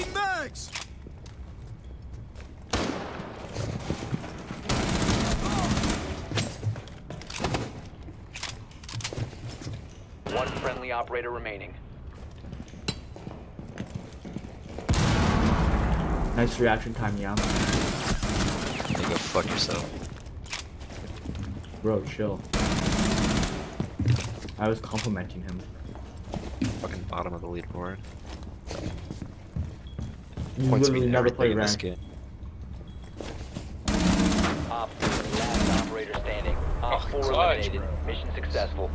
Taking bags! One friendly operator remaining. Nice reaction time, yam. You go fuck yourself. Bro, chill. I was complimenting him. Fucking bottom of the leaderboard. You Points literally mean never everything play in this game. Op 4, last operator standing. Op Oh, 4 clutch, eliminated. bro. Mission successful.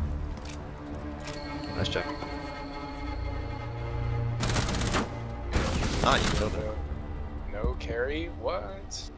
Nice job. Ah, you killed it. No carry? What?